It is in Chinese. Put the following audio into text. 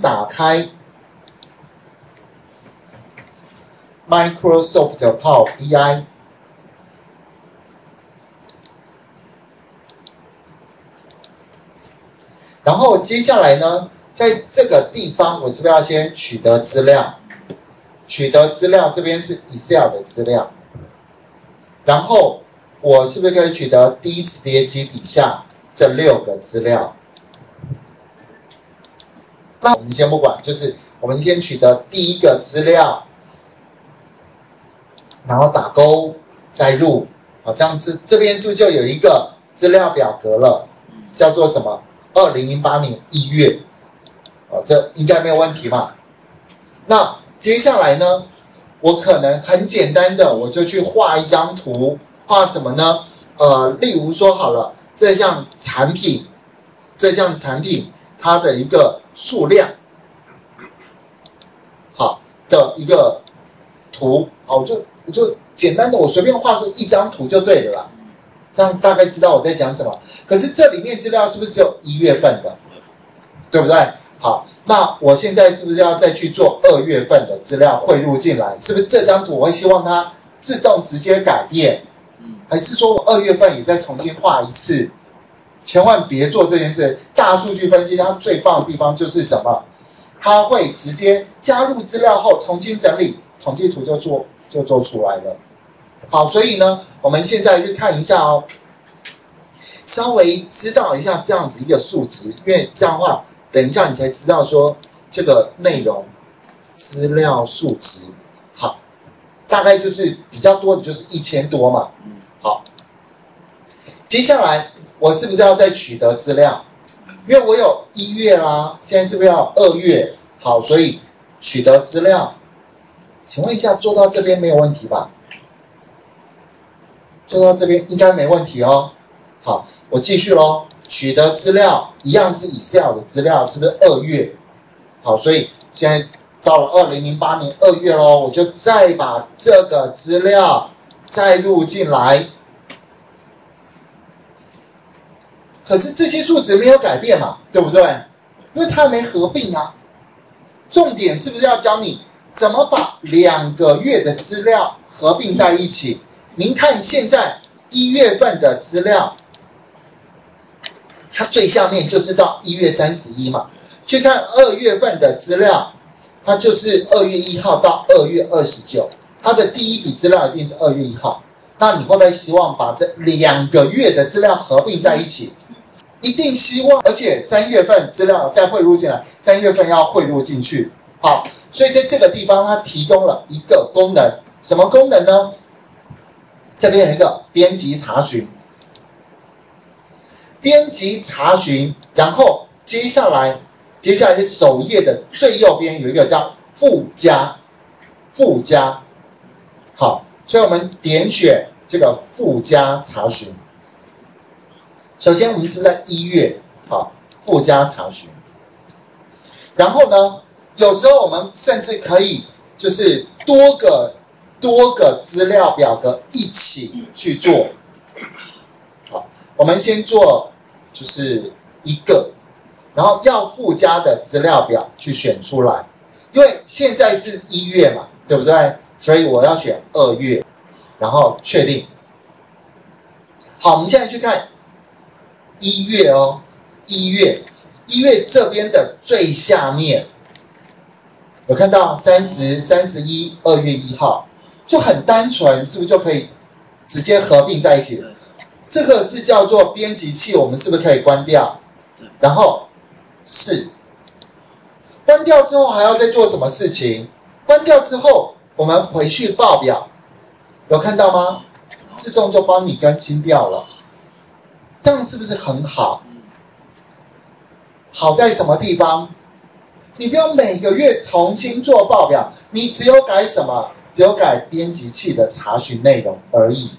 打开 Microsoft Power BI，然后接下来呢，在这个地方，我是不是要先取得资料？取得资料这边是 Excel 的资料，然后我是不是可以取得第一次叠机底下这六个资料？那我们先不管，就是我们先取得第一个资料，然后打勾再入，好，这样子这边是不是就有一个资料表格了？叫做什么？二零零八年一月，哦，这应该没有问题嘛？那接下来呢，我可能很简单的，我就去画一张图，画什么呢？呃，例如说好了，这项产品，这项产品它的一个数量，好的一个图，好，我就我就简单的，我随便画出一张图就对了啦，这样大概知道我在讲什么。可是这里面资料是不是只有一月份的，对不对？好。那我现在是不是要再去做二月份的资料汇入进来？是不是这张图我会希望它自动直接改变？嗯，还是说我二月份也再重新画一次？千万别做这件事。大数据分析它最棒的地方就是什么？它会直接加入资料后重新整理，统计图就做就做出来了。好，所以呢，我们现在去看一下哦，稍微知道一下这样子一个数值，因为这样的话。等一下，你才知道说这个内容资料数值好，大概就是比较多的，就是一千多嘛。好，接下来我是不是要再取得资料？因为我有一月啦，现在是不是要二月？好，所以取得资料，请问一下，做到这边没有问题吧？做到这边应该没问题哦。好，我继续喽。取得资料一样是 Excel 的资料，是不是二月？好，所以现在到了二零零八年二月喽，我就再把这个资料再录进来。可是这些数值没有改变嘛，对不对？因为它没合并啊。重点是不是要教你怎么把两个月的资料合并在一起？您看现在一月份的资料。它最下面就是到一月三十一嘛，去看二月份的资料，它就是二月一号到二月二十九，它的第一笔资料一定是二月一号。那你会不会希望把这两个月的资料合并在一起？一定希望，而且三月份资料再汇入进来，三月份要汇入进去。好，所以在这个地方它提供了一个功能，什么功能呢？这边有一个编辑查询。编辑查询，然后接下来，接下来是首页的最右边有一个叫附加，附加，好，所以我们点选这个附加查询。首先我们是在一月，好，附加查询。然后呢，有时候我们甚至可以就是多个多个资料表格一起去做。好我们先做就是一个，然后要附加的资料表去选出来，因为现在是一月嘛，对不对？所以我要选二月，然后确定。好，我们现在去看一月哦，一月，一月这边的最下面有看到三十三十一二月一号，就很单纯，是不是就可以直接合并在一起？这个是叫做编辑器，我们是不是可以关掉？然后是关掉之后还要再做什么事情？关掉之后我们回去报表，有看到吗？自动就帮你更新掉了，这样是不是很好？好在什么地方？你不用每个月重新做报表，你只有改什么？只有改编辑器的查询内容而已。